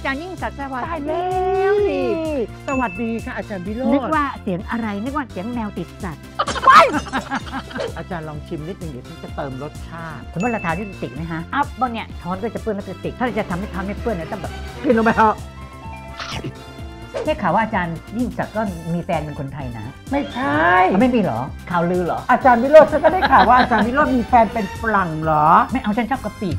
อาจารย์ยิ่งศักดิ์สวัสตายดีแล้วนี่สวัสดีค่ะอาจารย์วิโรนึกน์ว่าเสียงอะไรนึกว่าเสียงแมวติดสัตว์อาจารย์ลองชิมนิดหนึงเดี๋ยวฉันจะเติมรสชาติ สมมติเราทาลิปสติกไหมฮะอัพบางเนี่ยช้อนก็จะเปื้อนลิปสติก ถ้าเราจะทำให้ช้อนไม่เปื้อนเนี่ยต้องแบบกินลงไปเถอะได้ข่าวว่าอาจารย์ยิ่งศักดิ์ก็มีแฟนเป็นคนไทยนะไม่ใช่อ่ไม่มีเหรอข่าวลือเหรอ อาจารย์วิโรจน์ฉันก็ได้ข่าวว่าอาจารย์วิโรจน์มีแฟนเป็นฝรั่งเหรอ ไม่เอาฉันชอบกะปิ